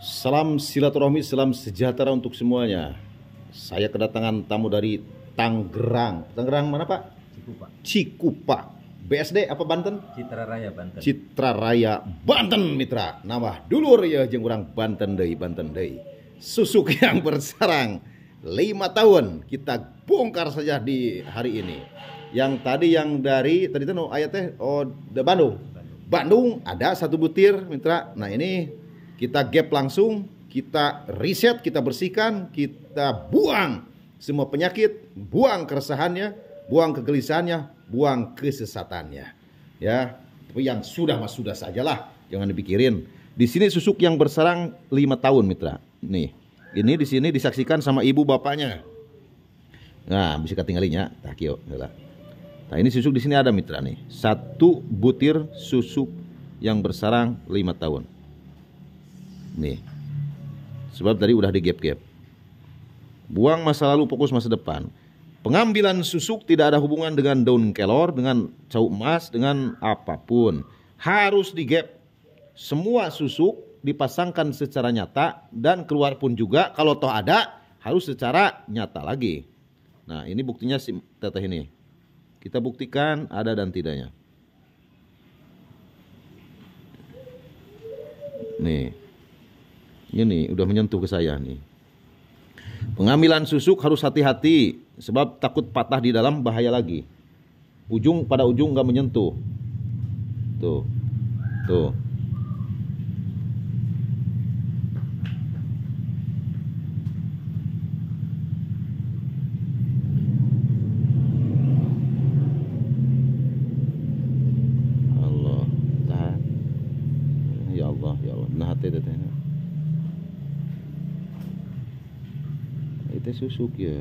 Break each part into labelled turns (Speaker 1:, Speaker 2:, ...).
Speaker 1: Salam silaturahmi, salam sejahtera untuk semuanya. Saya kedatangan tamu dari Tangerang. Tangerang mana Pak?
Speaker 2: Cikupa,
Speaker 1: Cikupa. BSD apa Banten?
Speaker 2: Citra Raya Banten.
Speaker 1: Citra Raya Banten Mitra. Nama dulur ya jeung urang Banten deui, Banten deui. Susuk yang bersarang 5 tahun kita bongkar saja di hari ini. Yang tadi yang dari tadi itu no, ayatnya oh de Bandung. Bandung ada satu butir Mitra. Nah, ini kita gap langsung, kita riset, kita bersihkan, kita buang semua penyakit, buang keresahannya, buang kegelisahannya, buang kesesatannya. Ya, tapi yang sudah mas sudah sajalah, jangan dipikirin. Di sini susuk yang bersarang lima tahun, mitra. Nih, ini di sini disaksikan sama ibu bapaknya. Nah, bisa ketinggalinya, tak kio, Nah, ini susuk di sini ada mitra nih. Satu butir susuk yang bersarang lima tahun. Nih. Sebab tadi udah di gap-gap. Buang masa lalu, fokus masa depan. Pengambilan susuk tidak ada hubungan dengan daun kelor, dengan cau emas, dengan apa pun. Harus di gap. Semua susuk dipasangkan secara nyata dan keluar pun juga kalau toh ada harus secara nyata lagi. Nah ini buktinya si teteh ini. Kita buktikan ada dan tidaknya. Nih. Ini udah menyentuh ke saya nih. Pengambilan susuk harus hati-hati sebab takut patah di dalam bahaya lagi. Ujung pada ujung nggak menyentuh. Tuh. Tuh. Allah. Ya Allah, ya Allah. Nah, hati Itu susuk ya.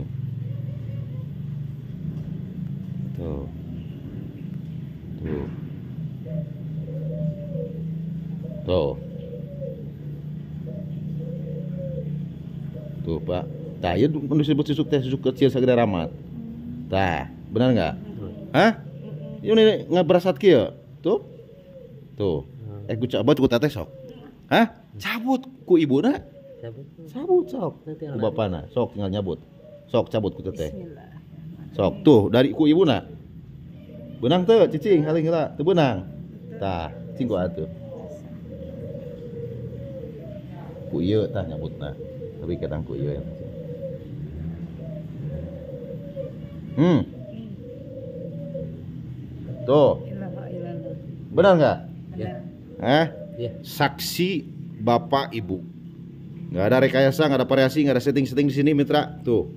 Speaker 1: Tuh. Tuh. Tuh. Tuh, Pak. Tah, ya disebut susuk teh susuk kecil sagede ramat. Tah, benar nggak? Hah? Ini nggak berasat kieu. Tuh. Tuh. Eh ku cabut ku teteh sok. Hah? Cabut ku ibuna.
Speaker 2: Cabut.
Speaker 1: Cabut sok.
Speaker 2: Yang
Speaker 1: bapana, sok tinggal nyabut. Sok cabut ku teteh.
Speaker 3: Bismillah.
Speaker 1: Sok tuh dari ku ibuna. Benang tuh cicing haling heula, teu benang. Tah, cicing ku atuh. Ku ieu tah nyabutna. Tapi kadang ku ieu yang. Hmm. Tuh, benar nggak?
Speaker 2: Ya.
Speaker 1: Eh?
Speaker 2: Ya.
Speaker 1: Saksi bapak ibu. Nggak ada rekayasa, nggak ada variasi, nggak ada setting-setting di sini mitra. Tuh,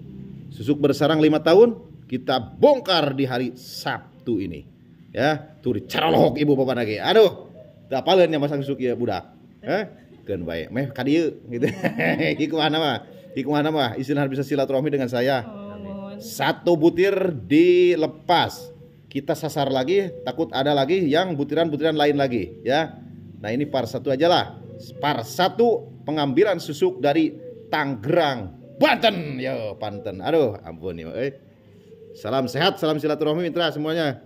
Speaker 1: susuk bersarang lima tahun kita bongkar di hari Sabtu ini. Ya, tuh dicarolok ibu bapak lagi. Aduh, tak apaleun yang masang susuk ya budak. Eh, kan baik. Meh kadieu gitu. Iku mana mah? Iku mana mah? Istilah bisa silaturahmi dengan saya. Satu butir dilepas. Kita sasar lagi, takut ada lagi yang butiran-butiran lain lagi, ya. Nah ini par satu aja lah. Par satu pengambilan susuk dari Tanggerang, Banten, yo Banten. Aduh, ampun nih, eh. Salam sehat, salam silaturahmi mitra semuanya.